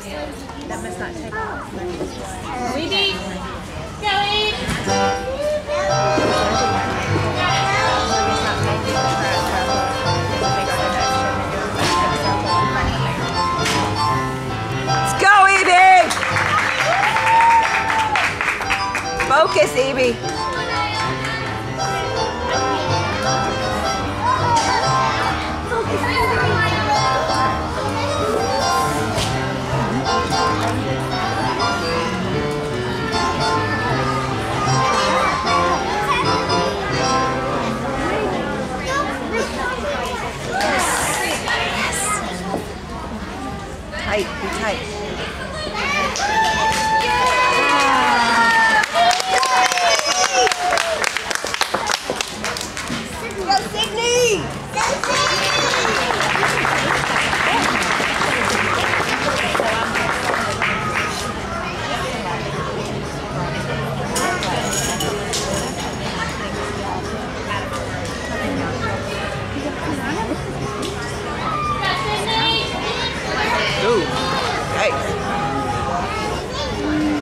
That must not take off. Weedy! Kelly! Let's go, Evie! Focus, Evie. Tight, be tight. Go Sydney! Go Sydney! Yikes.